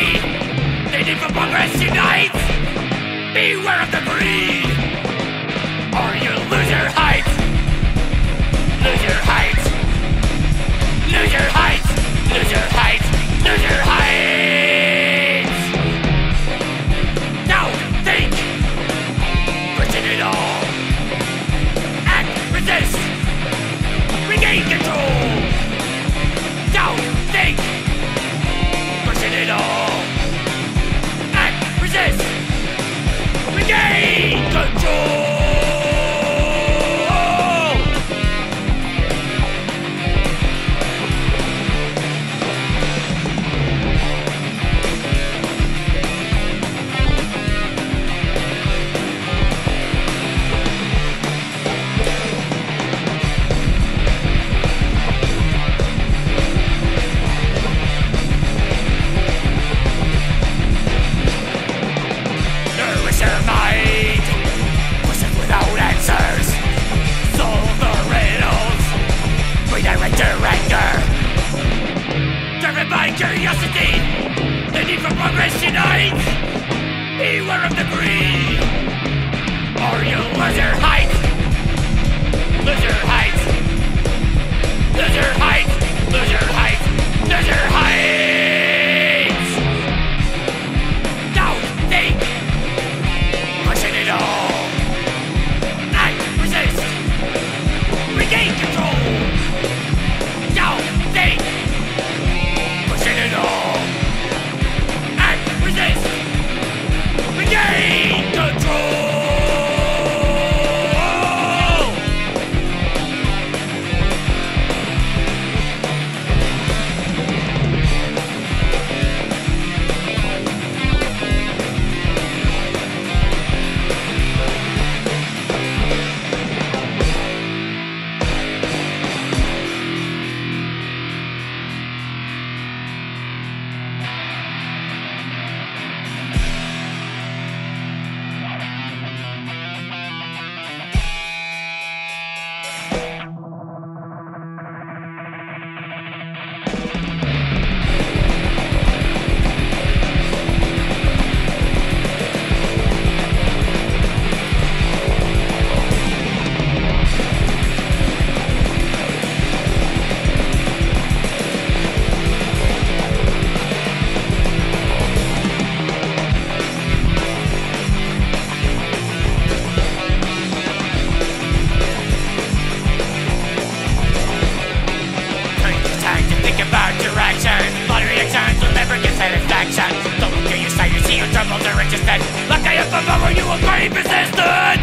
They need for progress unite. Beware of the greed, or you'll lose your height. Lose your height. Lose your height. Lose your height. Lose your height. Curiosity. The need for progress unites. Beware of the greed. Or you lose your height. Lose height. Or you will find resistance.